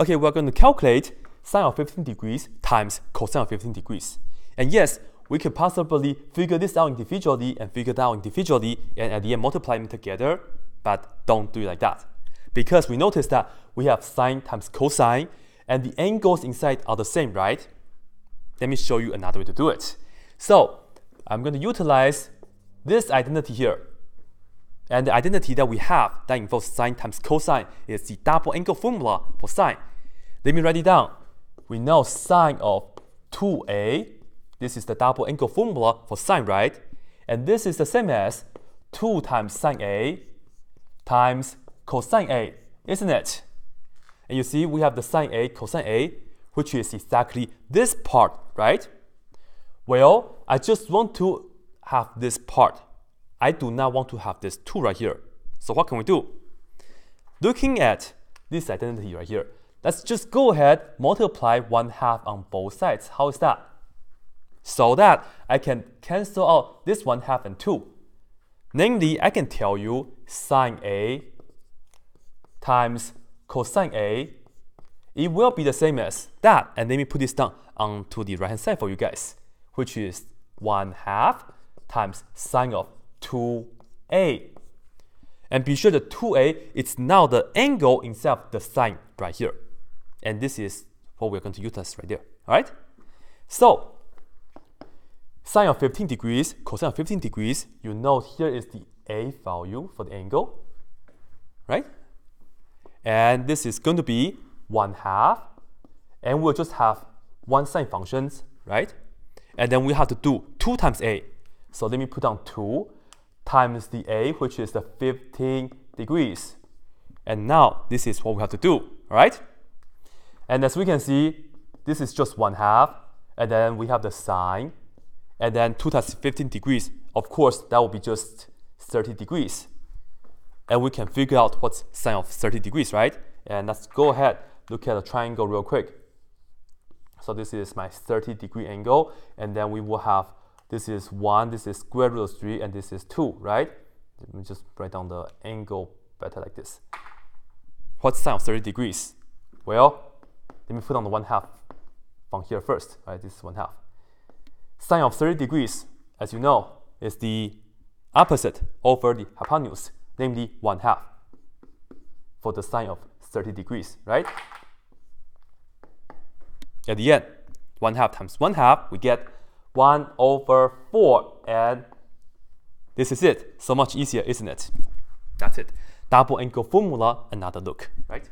Okay, we're going to calculate sine of 15 degrees times cosine of 15 degrees. And yes, we could possibly figure this out individually and figure that out individually and at the end multiply them together, but don't do it like that. Because we notice that we have sine times cosine and the angles inside are the same, right? Let me show you another way to do it. So I'm going to utilize this identity here. And the identity that we have that involves sine times cosine is the double angle formula for sine. Let me write it down. We know sine of 2a, this is the double angle formula for sine, right? And this is the same as 2 times sine a times cosine a, isn't it? And you see we have the sine a, cosine a, which is exactly this part, right? Well, I just want to have this part I do not want to have this 2 right here. So what can we do? Looking at this identity right here, let's just go ahead, multiply 1 half on both sides. How is that? So that I can cancel out this 1 half and 2. Namely, I can tell you sine A times cosine A, it will be the same as that. And let me put this down onto the right hand side for you guys, which is 1 half times sine of 2a. And be sure the 2a is now the angle instead of the sine right here. And this is what we're going to utilize right there. All right? So, sine of 15 degrees, cosine of 15 degrees, you know here is the a value for the angle, right? And this is going to be 1 half, and we'll just have one sine functions, right? And then we have to do 2 times a. So let me put down 2 times the A, which is the 15 degrees. And now this is what we have to do, right? And as we can see, this is just one half, and then we have the sine, and then 2 times 15 degrees. Of course, that will be just 30 degrees. And we can figure out what's sine of 30 degrees, right? And let's go ahead, look at the triangle real quick. So this is my 30 degree angle, and then we will have this is 1, this is square root of 3, and this is 2, right? Let me just write down the angle better like this. What's sine of 30 degrees? Well, let me put on the 1 half from here first, right? This is 1 half. Sine of 30 degrees, as you know, is the opposite over the hypotenuse, namely 1 half for the sine of 30 degrees, right? At the end, 1 half times 1 half, we get 1 over 4. And this is it. So much easier, isn't it? That's it. Double angle formula, another look, right?